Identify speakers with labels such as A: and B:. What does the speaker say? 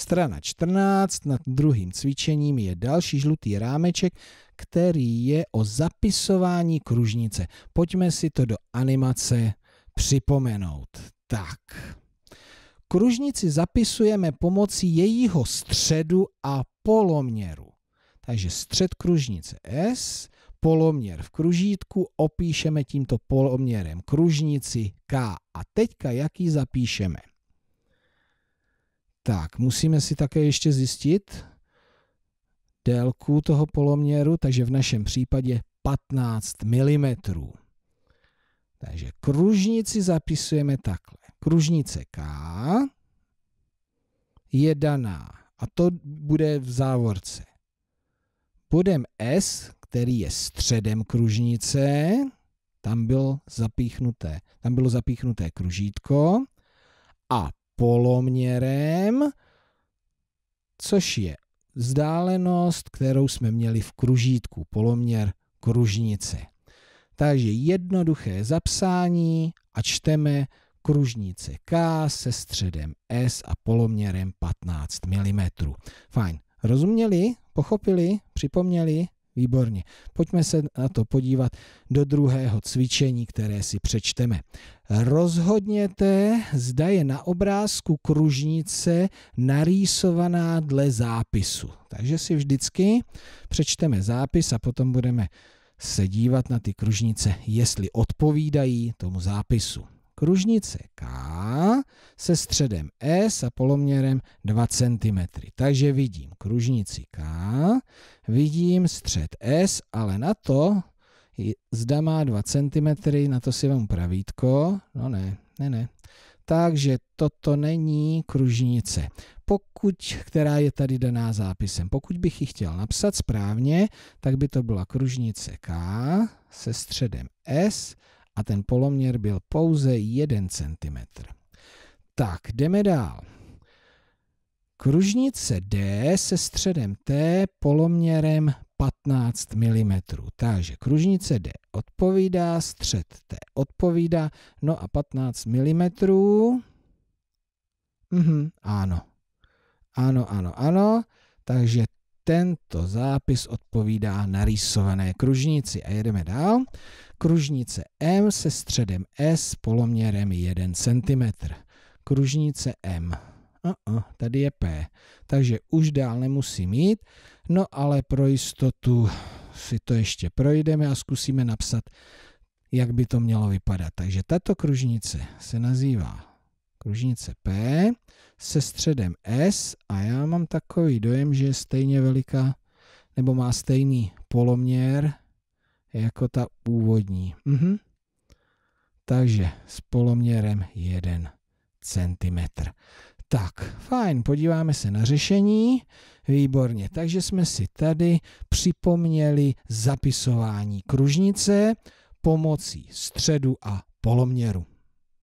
A: Strana 14 nad druhým cvičením je další žlutý rámeček, který je o zapisování kružnice. Pojďme si to do animace připomenout. Tak. Kružnici zapisujeme pomocí jejího středu a poloměru. Takže střed kružnice S, poloměr v kružítku, opíšeme tímto poloměrem kružnici K. A teďka jaký zapíšeme? Tak, musíme si také ještě zjistit délku toho poloměru, takže v našem případě 15 mm. Takže kružnici zapisujeme takhle. Kružnice K je daná a to bude v závorce. Bodem S, který je středem kružnice, tam bylo zapíchnuté, tam bylo zapíchnuté kružítko a poloměrem, což je vzdálenost, kterou jsme měli v kružítku, poloměr kružnice. Takže jednoduché zapsání a čteme kružnice K se středem S a poloměrem 15 mm. Fajn. Rozuměli? Pochopili? Připomněli? Výborně. Pojďme se na to podívat do druhého cvičení, které si přečteme. Rozhodněte, zda je na obrázku kružnice narýsovaná dle zápisu. Takže si vždycky přečteme zápis a potom budeme se dívat na ty kružnice, jestli odpovídají tomu zápisu. Kružnice K se středem S a poloměrem 2 cm. Takže vidím kružnici K, vidím střed S, ale na to, zda má 2 cm, na to si vám pravítko. No ne, ne, ne. Takže toto není kružnice, pokud, která je tady daná zápisem. Pokud bych ji chtěl napsat správně, tak by to byla kružnice K se středem S a ten poloměr byl pouze 1 cm. Tak, jdeme dál. Kružnice D se středem T poloměrem 15 mm. Takže kružnice D odpovídá, střed T odpovídá, no a 15 mm. Mhm, ano. Ano, ano, ano. Takže tento zápis odpovídá narýsované kružnici. A jedeme dál. Kružnice M se středem S poloměrem 1 cm. Kružnice M. Uh-uh, tady je P. Takže už dál nemusím jít. No ale pro jistotu si to ještě projdeme a zkusíme napsat, jak by to mělo vypadat. Takže tato kružnice se nazývá kružnice P se středem S a já mám takový dojem, že je stejně veliká nebo má stejný poloměr jako ta úvodní. Mhm. Takže s poloměrem 1 cm. Tak, fajn, podíváme se na řešení. Výborně, takže jsme si tady připomněli zapisování kružnice pomocí středu a poloměru.